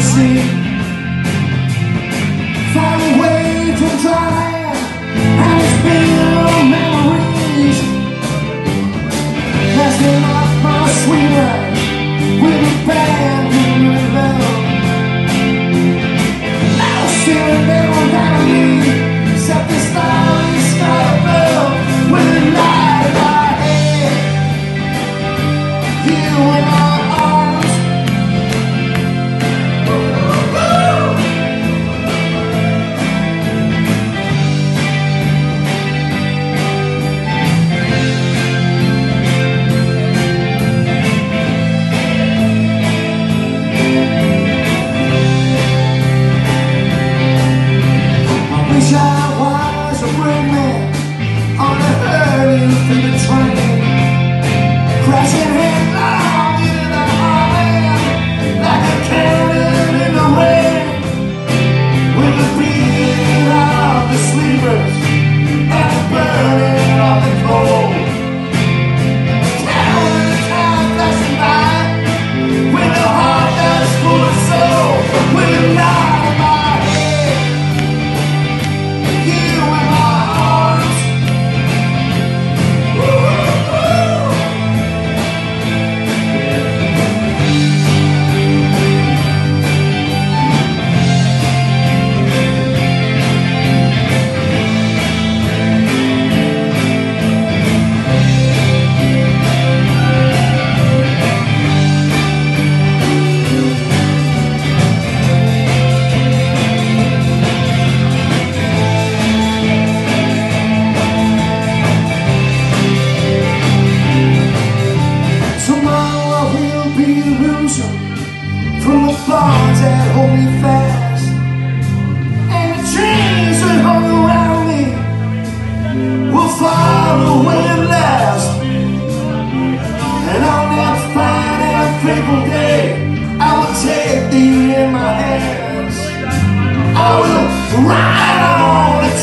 see.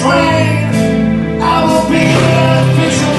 Train. I will be an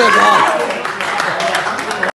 谢谢啊